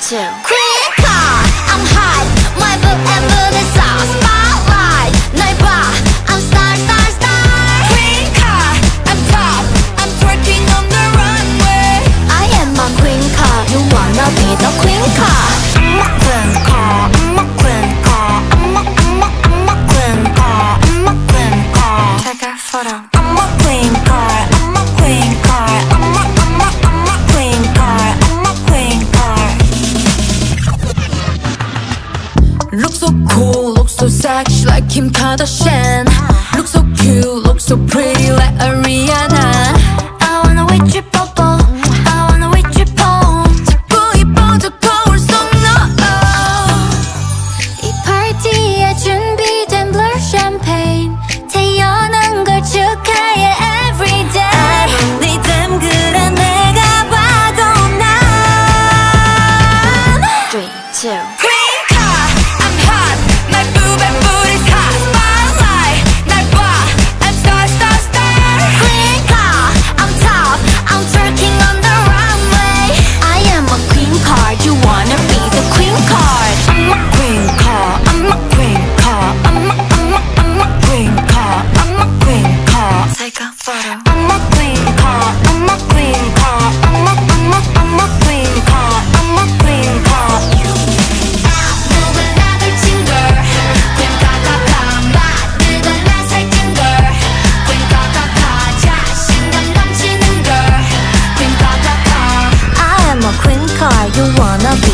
two. Car, I'm hot. My and spotlight. I'm star, star, star. Queen car, I'm. I'm twerking on the runway. I am queen car. You wanna be the queen car? sexy like Kim Kardashian. Look so cute, look so pretty like Ariana You wanna